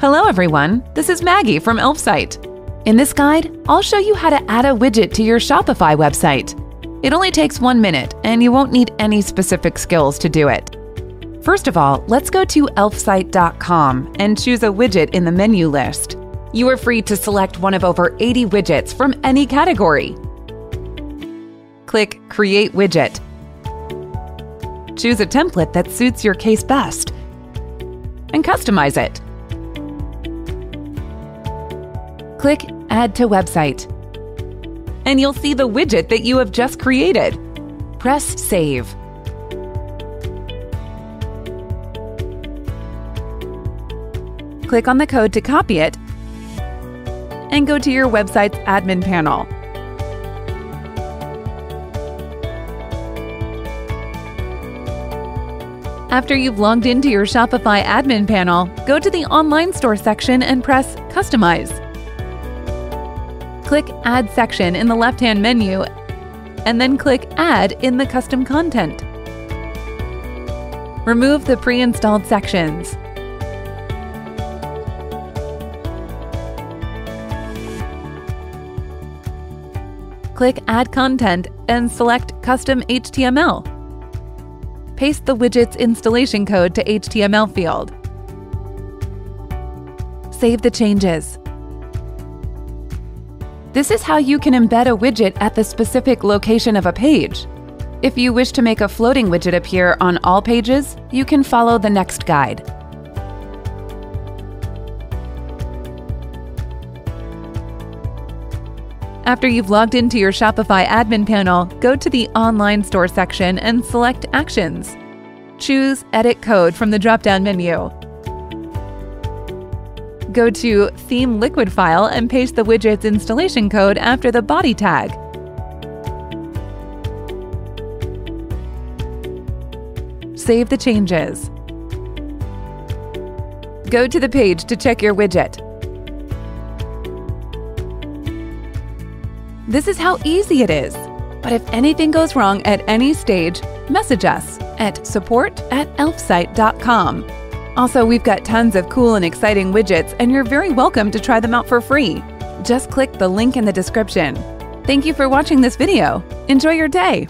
Hello everyone, this is Maggie from Elfsight. In this guide, I'll show you how to add a widget to your Shopify website. It only takes one minute and you won't need any specific skills to do it. First of all, let's go to elfsight.com and choose a widget in the menu list. You are free to select one of over 80 widgets from any category. Click Create Widget. Choose a template that suits your case best and customize it. Click Add to Website. And you'll see the widget that you have just created. Press Save. Click on the code to copy it and go to your website's admin panel. After you've logged into your Shopify admin panel, go to the online store section and press Customize. Click Add section in the left hand menu, and then click Add in the custom content. Remove the pre installed sections. Click Add Content and select Custom HTML. Paste the widget's installation code to HTML field. Save the changes. This is how you can embed a widget at the specific location of a page. If you wish to make a floating widget appear on all pages, you can follow the next guide. After you've logged into your Shopify admin panel, go to the Online Store section and select Actions. Choose Edit Code from the drop down menu. Go to Theme Liquid File and paste the widget's installation code after the body tag. Save the changes. Go to the page to check your widget. This is how easy it is. But if anything goes wrong at any stage, message us at support at elfsight.com. Also, we've got tons of cool and exciting widgets, and you're very welcome to try them out for free. Just click the link in the description. Thank you for watching this video. Enjoy your day.